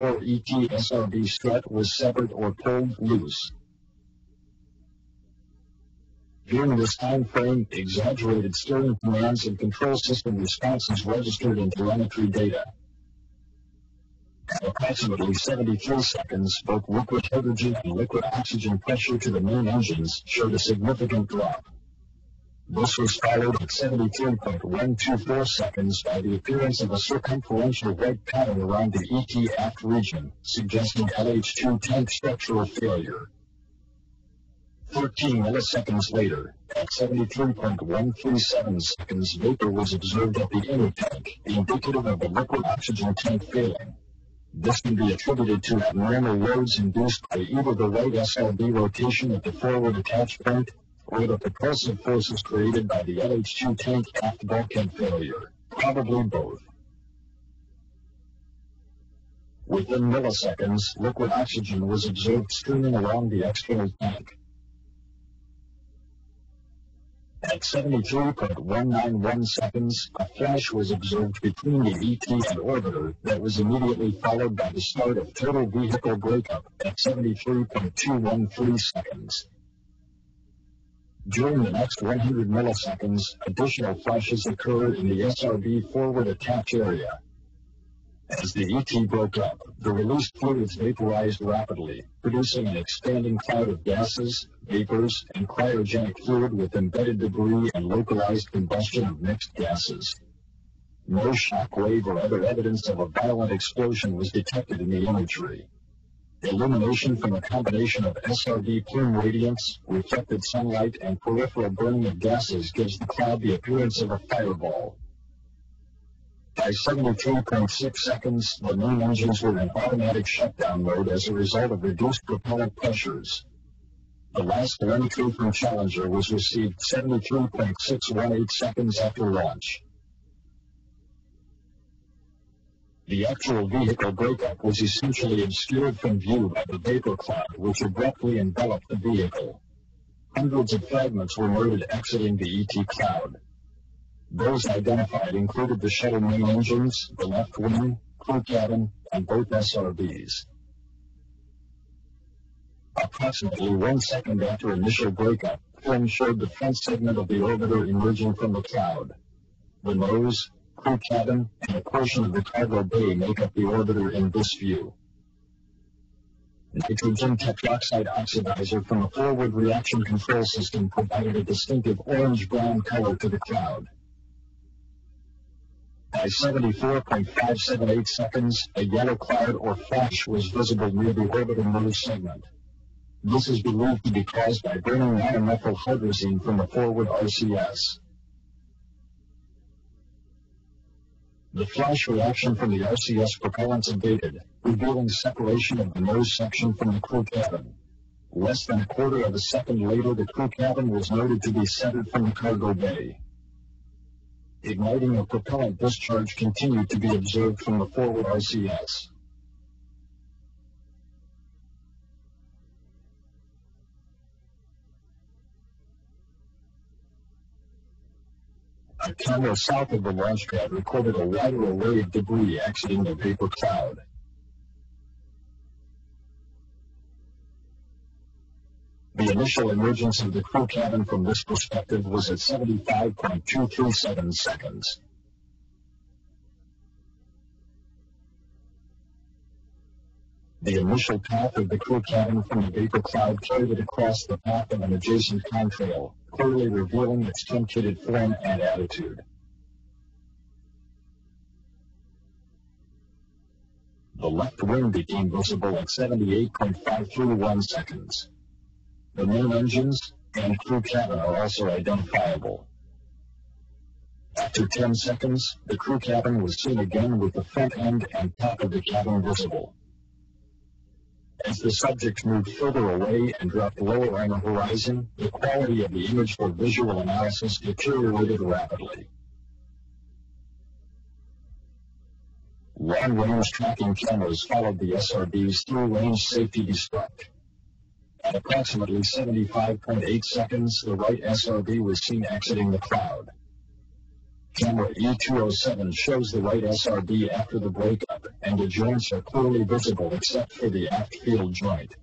or ETSRB strut was severed or pulled loose. During this time frame, exaggerated steering commands and control system responses registered in telemetry data. At approximately 73 seconds, both liquid hydrogen and liquid oxygen pressure to the main engines showed a significant drop. This was followed at 73.124 seconds by the appearance of a circumferential red pattern around the ET aft region, suggesting LH2 tank structural failure. 13 milliseconds later, at 73.137 seconds, vapor was observed at the intertank, indicative of the liquid oxygen tank failing. This can be attributed to abnormal loads induced by either the right SRB rotation at the forward attach point or the propulsive forces created by the LH2 tank aft bulkhead failure. Probably both. Within milliseconds, liquid oxygen was observed streaming along the external tank. At 73.191 seconds, a flash was observed between the ET and orbiter that was immediately followed by the start of total vehicle breakup at 73.213 seconds. During the next 100 milliseconds, additional flashes occurred in the SRB forward attach area. As the ET broke up, the released fluids vaporized rapidly, producing an expanding cloud of gases, vapors, and cryogenic fluid with embedded debris and localized combustion of mixed gases. No shock wave or other evidence of a violent explosion was detected in the imagery. Illumination from a combination of SRB plume radiance, reflected sunlight, and peripheral burning of gases gives the cloud the appearance of a fireball. By 72.6 seconds, the main engines were in automatic shutdown mode as a result of reduced propellant pressures. The last telemetry from Challenger was received 73.618 seconds after launch. The actual vehicle breakup was essentially obscured from view by the vapor cloud which abruptly enveloped the vehicle. Hundreds of fragments were noted exiting the ET cloud. Those identified included the shuttle main engines, the left wing, crew cabin, and both SRBs. Approximately one second after initial breakup, film showed the front segment of the orbiter emerging from the cloud. The nose, crew cabin, and a portion of the cargo bay make up the orbiter in this view. Nitrogen tetroxide oxidizer from the forward reaction control system provided a distinctive orange-brown color to the cloud. By 74.578 seconds, a yellow cloud or flash was visible near the orbital nose segment. This is believed to be caused by burning monomethyl hydrazine from the forward RCS. The flash reaction from the RCS propellants abated, revealing separation of the nose section from the crew cabin. Less than a quarter of a second later, the crew cabin was noted to be centered from the cargo bay igniting a propellant discharge continued to be observed from the forward RCS. Camera south of the launch pad recorded a wider array of debris exiting the vapor cloud. The initial emergence of the crew cabin from this perspective was at 75.237 seconds. The initial path of the crew cabin from the vapor cloud carried it across the path of an adjacent contrail, clearly revealing its truncated form and attitude. The left wing became visible at 78.531 seconds. The main engines and crew cabin are also identifiable. After 10 seconds, the crew cabin was seen again with the front end and top of the cabin visible. As the subject moved further away and dropped lower on the horizon, the quality of the image for visual analysis deteriorated rapidly. Long-range tracking cameras followed the SRB's through-range safety destruct. At approximately 75.8 seconds, the right SRB was seen exiting the cloud. Camera E207 shows the right SRB after the breakup, and the joints are clearly visible except for the aft field joint.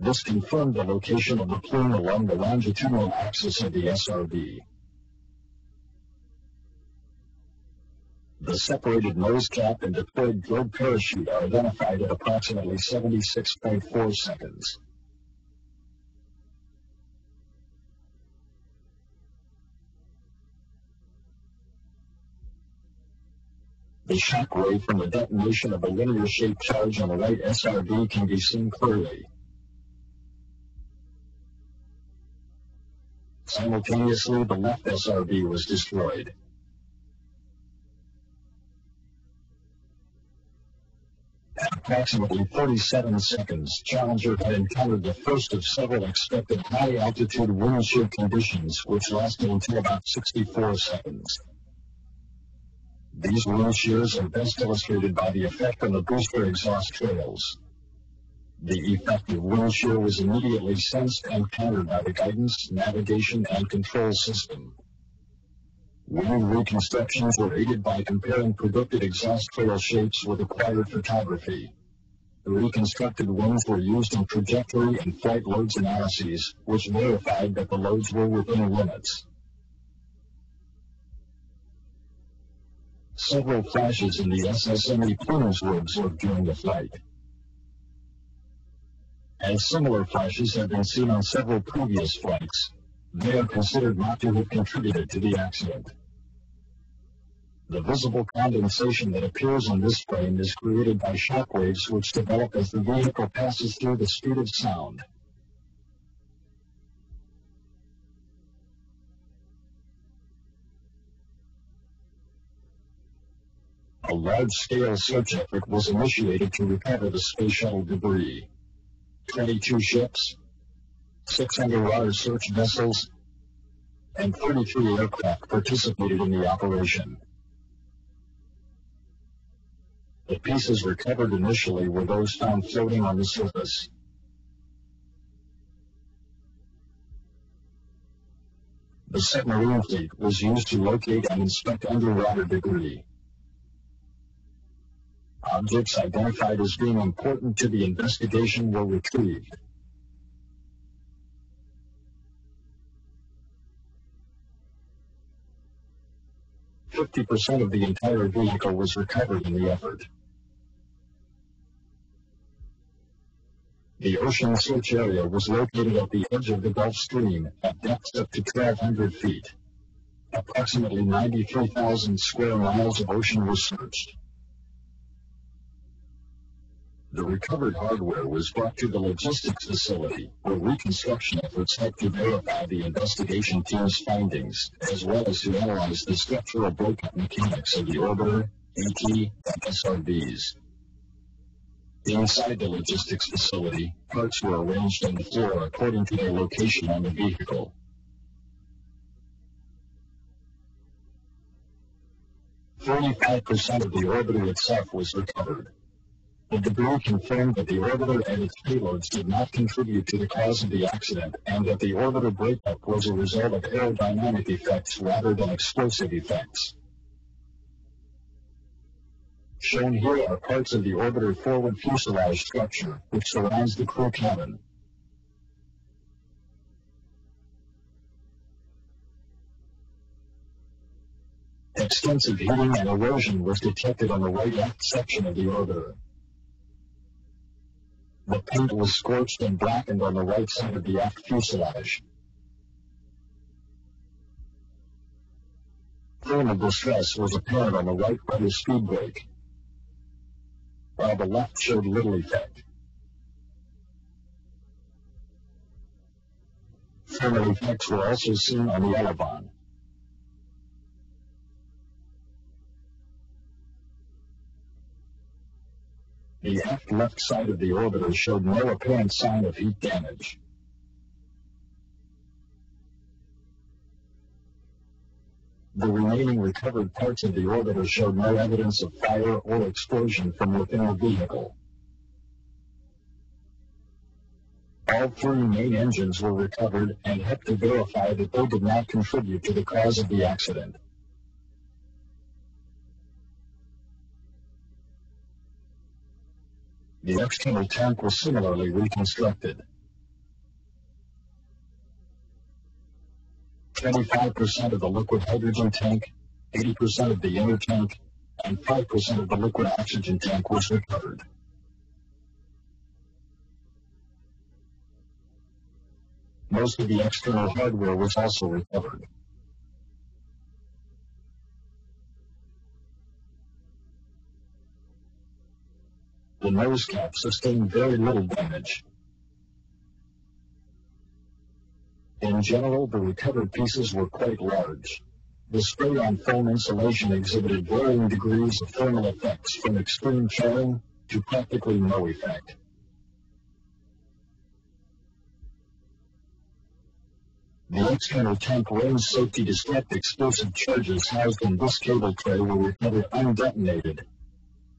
This confirmed the location of the plume along the longitudinal axis of the SRB. The separated nose cap and deployed drogue parachute are identified at approximately 76.4 seconds. The shock wave from the detonation of a linear-shaped charge on the right SRB can be seen clearly. Simultaneously, the left SRB was destroyed. At approximately 47 seconds, Challenger had encountered the first of several expected high-altitude wind shear conditions, which lasted until about 64 seconds. These wind shears are best illustrated by the effect on the booster exhaust trails. The effect of wind shear was immediately sensed and countered by the guidance, navigation, and control system. Wind reconstructions were aided by comparing predicted exhaust trail shapes with acquired photography. The reconstructed winds were used in trajectory and flight loads analyses, which verified that the loads were within limits. Several flashes in the SSME plumes were observed during the flight. As similar flashes have been seen on several previous flights, they are considered not to have contributed to the accident. The visible condensation that appears on this frame is created by shock waves which develop as the vehicle passes through the speed of sound. A large-scale search effort was initiated to recover the space shuttle debris. 22 ships, 6 underwater search vessels, and 33 aircraft participated in the operation. The pieces recovered initially were those found floating on the surface. The submarine fleet was used to locate and inspect underwater debris. Objects identified as being important to the investigation were retrieved. Fifty percent of the entire vehicle was recovered in the effort. The ocean search area was located at the edge of the Gulf Stream at depths up to 1,200 feet. Approximately 93,000 square miles of ocean was searched. The recovered hardware was brought to the logistics facility, where reconstruction efforts helped to verify the investigation team's findings, as well as to analyze the structural breakup mechanics of the orbiter, ET, and SRBs. Inside the logistics facility, parts were arranged on the floor according to their location on the vehicle. Thirty-five percent of the orbiter itself was recovered. The debris confirmed that the orbiter and its payloads did not contribute to the cause of the accident, and that the orbiter breakup was a result of aerodynamic effects rather than explosive effects. Shown here are parts of the orbiter forward fuselage structure, which surrounds the crew cabin. Extensive heating and erosion was detected on the right aft section of the orbiter. The paint was scorched and blackened on the right side of the aft fuselage. Thermal distress was apparent on the right rudder speed brake, while the left showed little effect. Thermal effects were also seen on the elevon. Left side of the orbiter showed no apparent sign of heat damage. The remaining recovered parts of the orbiter showed no evidence of fire or explosion from within the vehicle. All three main engines were recovered and helped to verify that they did not contribute to the cause of the accident. The external tank was similarly reconstructed. 25% of the liquid hydrogen tank, 80% of the intertank, and 5% of the liquid oxygen tank was recovered. Most of the external hardware was also recovered. Nose cap sustained very little damage. In general, the recovered pieces were quite large. The spray-on foam insulation exhibited varying degrees of thermal effects from extreme charring to practically no effect. The external tank range safety destruct explosive charges housed in this cable tray were recovered undetonated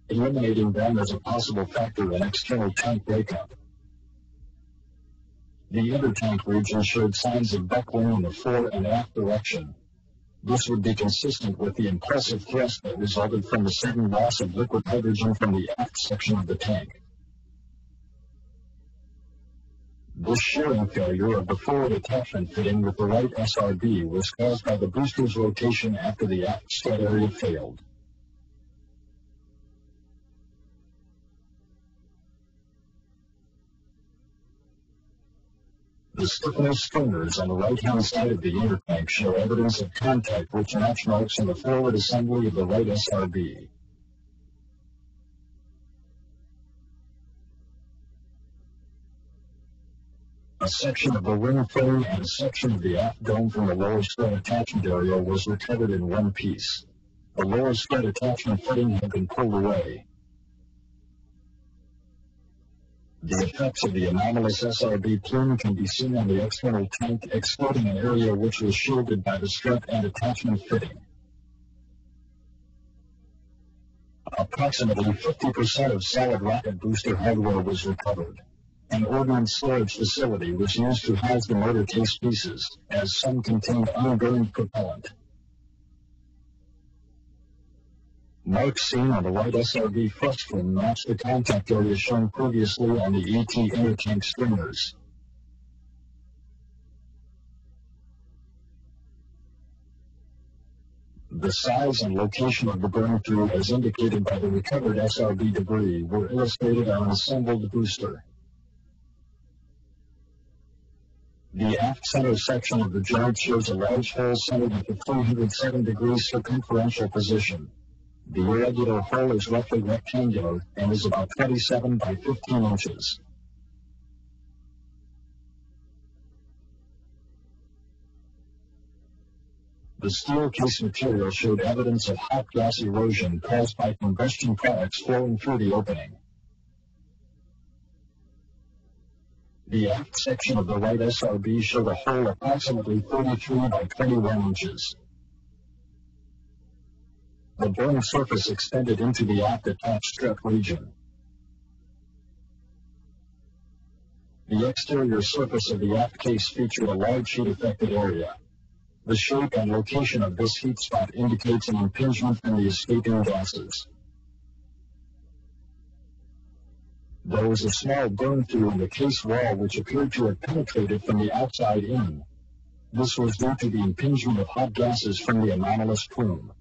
eliminating them as a possible factor in external tank breakup. The intertank region showed signs of buckling in the fore and aft direction. This would be consistent with the impressive thrust that resulted from the sudden loss of liquid hydrogen from the aft section of the tank. This shearing failure of the forward attachment fitting with the right SRB was caused by the booster's rotation after the aft stud area failed. The stiffness stringers on the right-hand side of the intertank show evidence of contact which match marks in the forward assembly of the right SRB. A section of the wing frame and a section of the aft dome from the lower strut attachment area was recovered in one piece. The lower strut attachment fitting had been pulled away. The effects of the anomalous SRB plume can be seen on the external tank, excluding an area which was shielded by the strut and attachment fitting. Approximately 50% of solid rocket booster hardware was recovered. An ordnance storage facility was used to house the motor case pieces, as some contained unburned propellant. Marks seen on the right SRB frustum match the contact area shown previously on the ET intertank stringers. The size and location of the burn through as indicated by the recovered SRB debris were illustrated on an assembled booster. The aft center section of the joint shows a large hole centered at the 307 degrees circumferential position. The irregular hole is roughly rectangular and is about 27 by 15 inches. The steel case material showed evidence of hot gas erosion caused by combustion products flowing through the opening. The aft section of the right SRB showed a hole approximately 33 by 21 inches. The burn surface extended into the aft attached strut region. The exterior surface of the aft case featured a large heat affected area. The shape and location of this heat spot indicates an impingement from the escaping gases. There was a small burn through in the case wall which appeared to have penetrated from the outside in. This was due to the impingement of hot gases from the anomalous plume.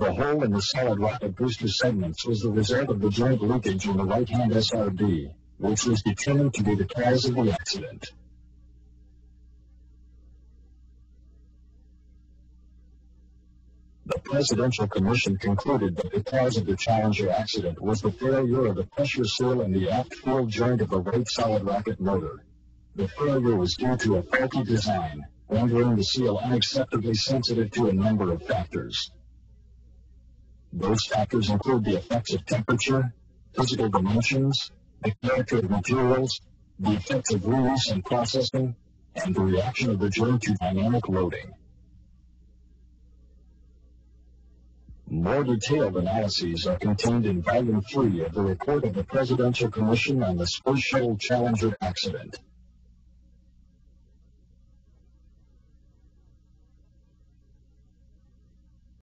The hole in the solid rocket booster segments was the result of the joint leakage in the right-hand SRB, which was determined to be the cause of the accident. The Presidential Commission concluded that the cause of the Challenger accident was the failure of the pressure seal in the aft field joint of the right solid rocket motor. The failure was due to a faulty design, rendering the seal unacceptably sensitive to a number of factors. Those factors include the effects of temperature, physical dimensions, the character of materials, the effects of release and processing, and the reaction of the joint to dynamic loading. More detailed analyses are contained in Volume 3 of the report of the Presidential Commission on the Space Shuttle Challenger accident.